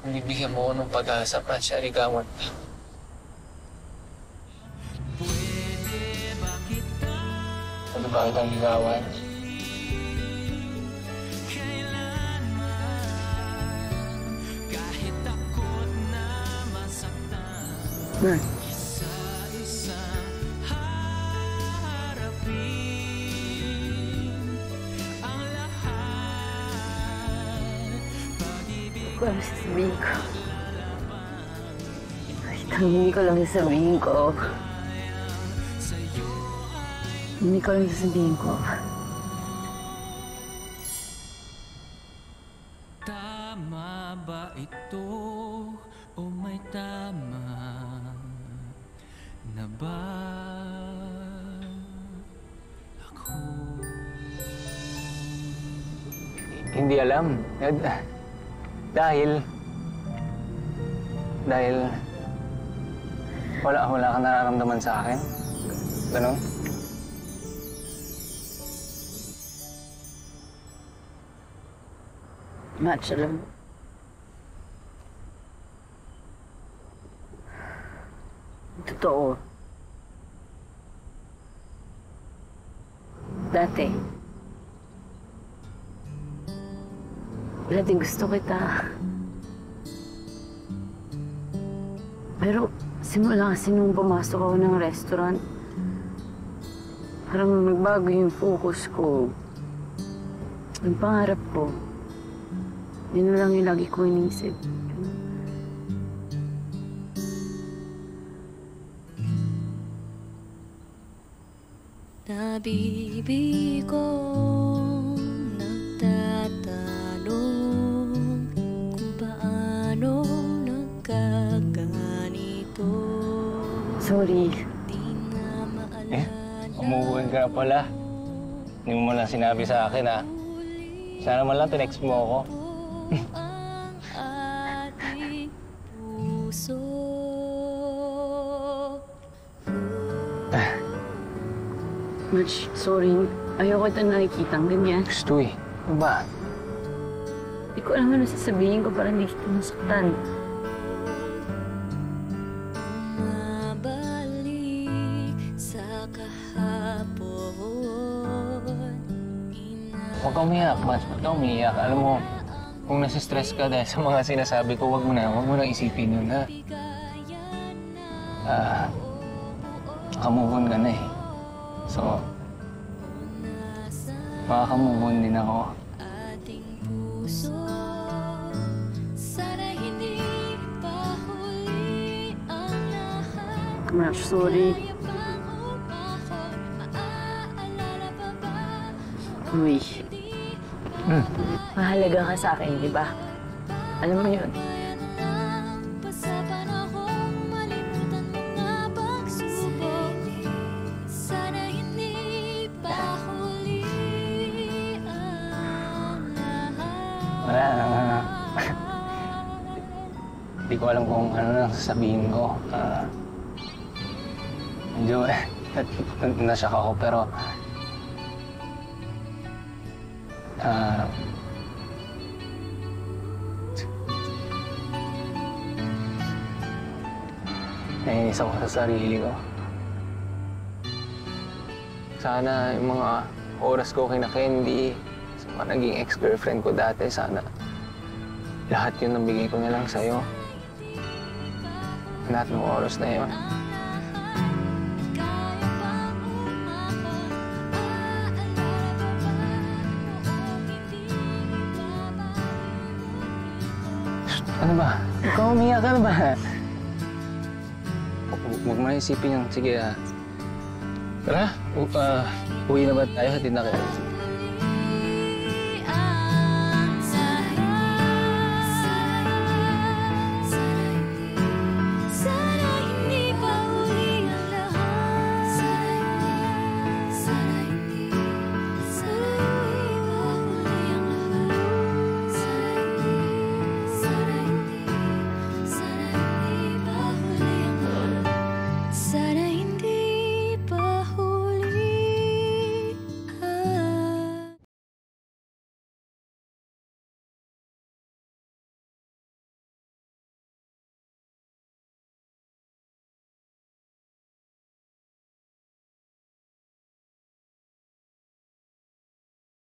Bibigyan mo ko ng pag-asa para siya ligawan ka. Ano ba kitang ligawan? Bert, ko alam sasabihin ko. Kahit ang hindi ko lang sasabihin ko. Hindi ko lang sasabihin ko. Tama ba ito o may tama na ba? Hindi alam. Dahil... Dahil... Wala, wala kang nararamdaman sa akin. Ganon? Match, alam mo. Totoo. Dati. Dati gusto kita. Pero simula kasi nung pumasok ako ng restaurant, parang nagbago yung focus ko. Yung pangarap ko. Yun lang yung lagi ko iniisip. Nabibig Sorry. Eh, umuuwan ka pala. Hindi mo lang sinabi sa akin, ha? Sana man lang tinext mo ako. Much sorry. Ayoko ito nakikita ang ganyan. Gusto eh. Ba? Hindi ko alam ano sasabihin ko para hindi kita masaktan. Huwag kang umiyak, Mats. Huwag kang umiyak. Alam mo, kung nasistress ka dahil sa mga sinasabi ko, huwag mo na. Huwag mo na isipin yun, ha? Ah, nakamove on ka na eh. So, makakamove on din ako. ating puso. Uy, Di Hmm. mahalaga ka sa akin, di ba? Alam mo yun. Wala na. Hindi ko alam kung ano nang sasabihin ko. Ah, medyo eh, nasyak ako pero... Ah... naiinis ako sa sarili ko. Sana yung mga oras ko kina Candy, sa mga naging ex-girlfriend ko dati, sana lahat yun nabigay ko na lang sa'yo. Lahat ng oras na yun. Ano ba? Kang umiyak. Ano ba? Huwag mo isipin yun. Sige, ah. Tara, u- ah, uwi na ba tayo? Hatid na kayo.